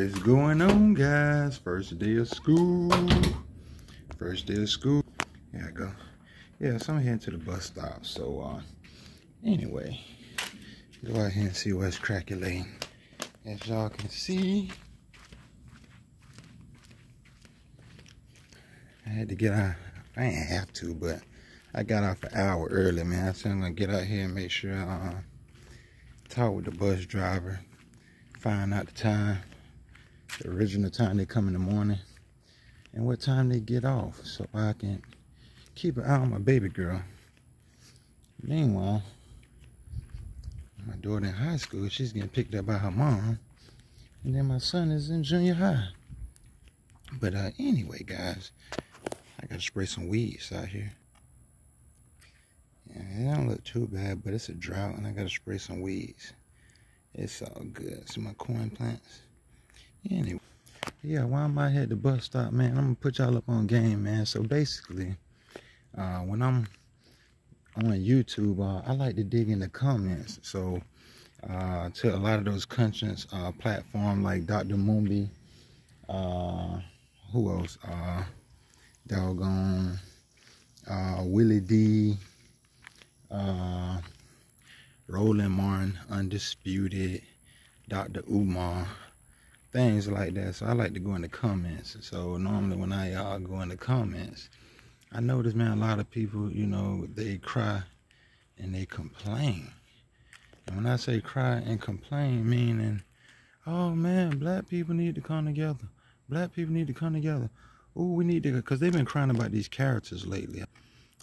What's going on, guys? First day of school. First day of school. Here I go. Yeah, so I'm heading to the bus stop. So, uh, anyway, go out here and see what's cracking. As y'all can see, I had to get out. I didn't have to, but I got off an hour early, man. I said I'm gonna get out here and make sure I uh, talk with the bus driver, find out the time, the original time they come in the morning, and what time they get off, so I can keep an eye on my baby girl. Meanwhile, my daughter in high school, she's getting picked up by her mom, and then my son is in junior high. But uh, anyway, guys, I gotta spray some weeds out here. Yeah, it don't look too bad, but it's a drought and I gotta spray some weeds. It's all good. So my corn plants. Anyway, yeah, why am I at the bus stop, man? I'm gonna put y'all up on game, man. So basically, uh, when I'm on YouTube, uh, I like to dig in the comments. So uh, to a lot of those conscience uh, platform like Dr. Mumbi, uh, who else? Uh, doggone uh, Willie D, uh, Roland Martin, Undisputed, Dr. Umar, things like that. So I like to go in the comments. So normally when I uh, go in the comments, I notice, man, a lot of people, you know, they cry and they complain. And when I say cry and complain, meaning, oh man, black people need to come together. Black people need to come together. Oh, we need to, because they've been crying about these characters lately.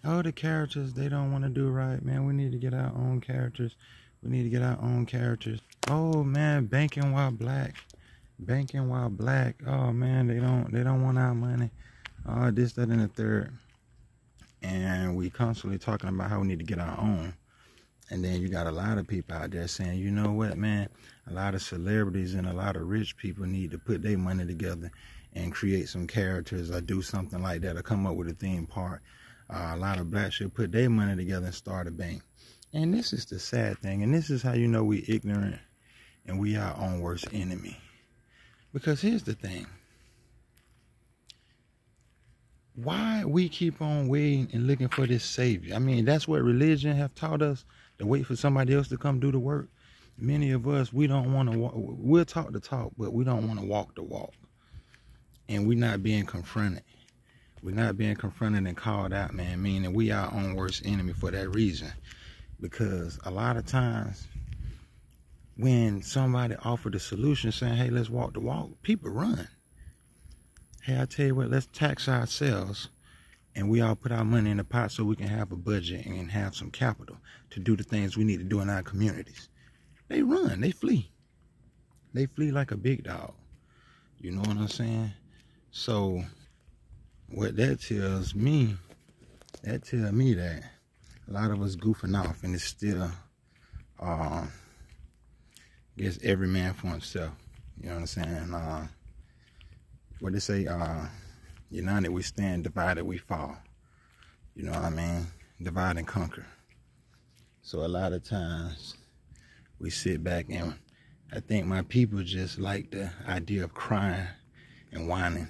Oh, the characters, they don't want to do right, man. We need to get our own characters. We need to get our own characters. Oh, man, banking while black. Banking while black. Oh, man, they don't, they don't want our money. Oh, this, that, and the third. And we constantly talking about how we need to get our own. And then you got a lot of people out there saying, you know what, man, a lot of celebrities and a lot of rich people need to put their money together and create some characters or do something like that or come up with a theme park. Uh, a lot of blacks should put their money together and start a bank. And this is the sad thing. And this is how you know we ignorant and we our own worst enemy. Because here's the thing. Why we keep on waiting and looking for this savior? I mean, that's what religion have taught us, to wait for somebody else to come do the work. Many of us, we don't want to, we'll talk the talk, but we don't want to walk the walk and we're not being confronted. We're not being confronted and called out, man, meaning we are our own worst enemy for that reason. Because a lot of times when somebody offered a solution saying, hey, let's walk the walk, people run. Hey, I tell you what, let's tax ourselves and we all put our money in the pot so we can have a budget and have some capital to do the things we need to do in our communities. They run, they flee. They flee like a big dog. You know what I'm saying? So what that tells me, that tells me that a lot of us goofing off and it's still, uh, guess every man for himself. You know what I'm saying? Uh, what they say, uh, united we stand, divided we fall. You know what I mean? Divide and conquer. So a lot of times we sit back and I think my people just like the idea of crying and whining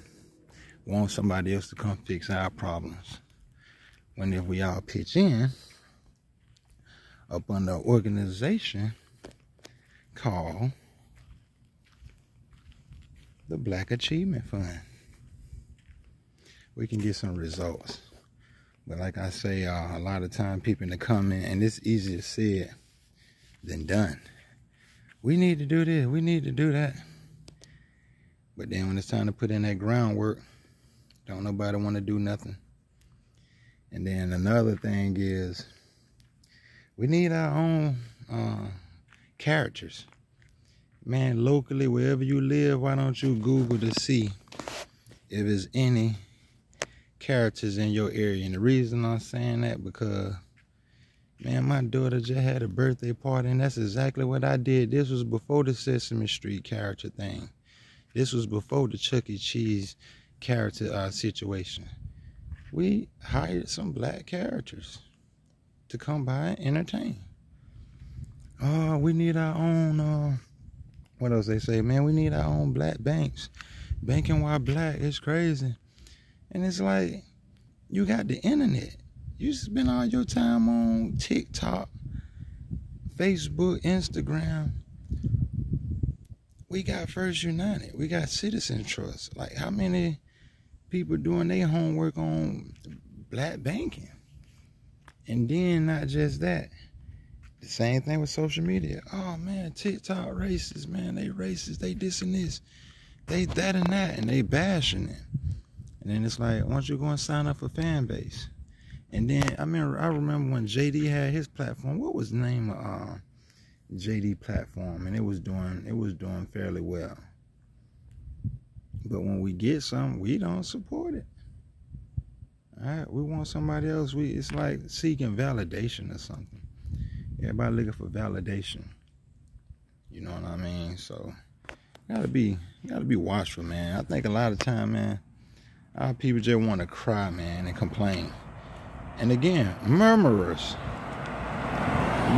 want somebody else to come fix our problems. When if we all pitch in up under an organization called the Black Achievement Fund, we can get some results. But like I say, uh, a lot of time people in the comment, and it's easier said than done. We need to do this, we need to do that. But then when it's time to put in that groundwork, don't nobody want to do nothing. And then another thing is we need our own uh, characters. Man, locally, wherever you live, why don't you Google to see if there's any characters in your area? And the reason I'm saying that because, man, my daughter just had a birthday party, and that's exactly what I did. This was before the Sesame Street character thing. This was before the Chuck E. Cheese character uh, situation. We hired some black characters to come by and entertain. Uh, we need our own uh, what else they say? Man, we need our own black banks. Banking while black is crazy. And it's like, you got the internet. You spend all your time on TikTok, Facebook, Instagram. We got First United. We got Citizen Trust. Like, how many people doing their homework on black banking? And then not just that. The same thing with social media. Oh man, TikTok racist, man. They racist. They this and this. They that and that, and they bashing it. And then it's like, once you go and sign up for Fanbase. And then I mean, I remember when JD had his platform. What was the name of uh, JD platform? And it was doing it was doing fairly well. But when we get some, we don't support it. All right, we want somebody else. We it's like seeking validation or something. Everybody looking for validation. You know what I mean? So gotta be gotta be watchful, man. I think a lot of time, man, our people just want to cry, man, and complain. And again, murmurers,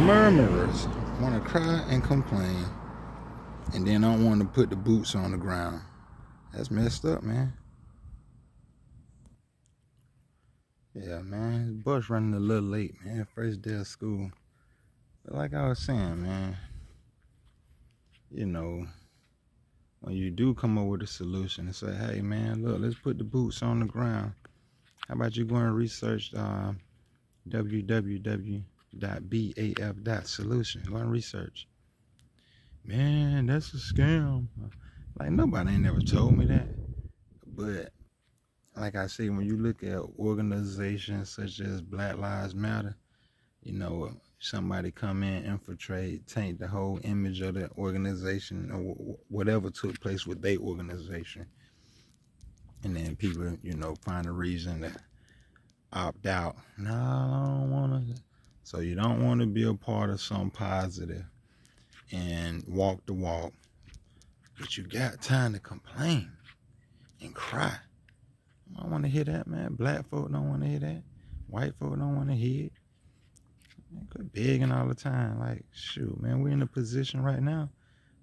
murmurers want to cry and complain, and then don't want to put the boots on the ground. That's messed up, man. Yeah, man, bus running a little late, man. First day of school. But like I was saying, man, you know, when you do come up with a solution and say, hey, man, look, let's put the boots on the ground. How about you go and research uh, www.baf.solution? Go and research. Man, that's a scam. Like, nobody ain't never told me that. But, like I say, when you look at organizations such as Black Lives Matter, you know, somebody come in, infiltrate, taint the whole image of the organization or whatever took place with their organization. And then people, you know, find a reason to opt out. No, I don't want to. So you don't want to be a part of some positive and walk the walk. But you got time to complain and cry. I don't want to hear that, man. Black folk don't want to hear that. White folk don't want to hear it. Quit begging all the time. Like, shoot, man, we're in a position right now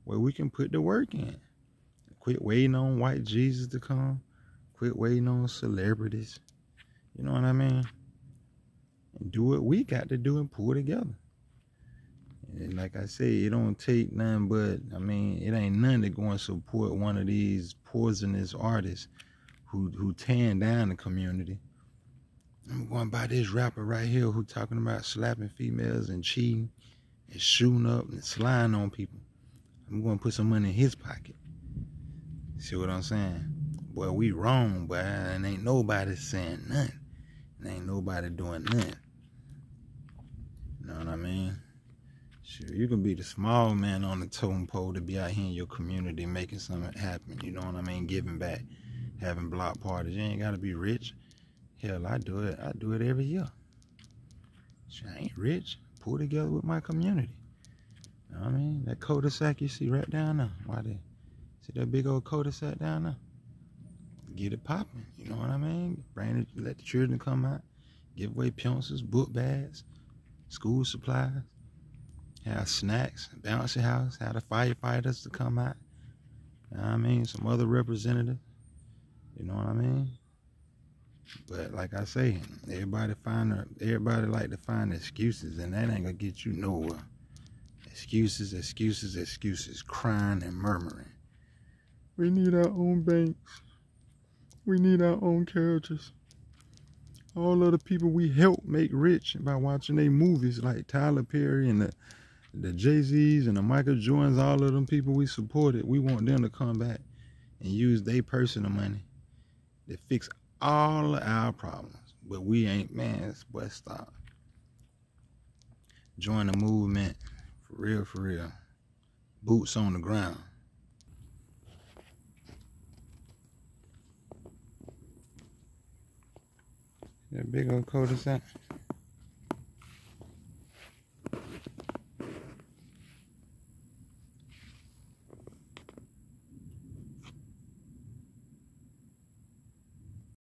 where we can put the work in. Quit waiting on white Jesus to come. Quit waiting on celebrities. You know what I mean? And do what we got to do and pull together. And like I say, it don't take nothing but, I mean, it ain't nothing to go and support one of these poisonous artists who who tearing down the community I'm going by this rapper right here who talking about slapping females and cheating and shooting up and sliding on people. I'm going to put some money in his pocket. See what I'm saying? Boy, we wrong, but and ain't nobody saying nothing. And ain't nobody doing nothing. You know what I mean? Sure, you can be the small man on the totem pole to be out here in your community making something happen. You know what I mean? Giving back, having block parties. You ain't got to be rich. Hell, I do it. I do it every year. I ain't rich. Pull together with my community. You know what I mean? That cul-de-sac you see right down there. Why they see that big old cul-de-sac down there? Get it popping. You know what I mean? Bring it, let the children come out. Give away pencils, book bags, school supplies. Have snacks, bouncy house, have the firefighters to come out. You know what I mean? Some other representatives. You know what I mean? But like I say, everybody find everybody like to find excuses, and that ain't gonna get you nowhere. Excuses, excuses, excuses, crying and murmuring. We need our own banks. We need our own characters. All of the people we help make rich by watching their movies, like Tyler Perry and the the Jay Z's and the Michael Jordans, all of them people we supported, we want them to come back and use their personal money to fix all our problems. But we ain't, man, boy, stop. Join the movement. For real, for real. Boots on the ground. That big old cul-de-sac.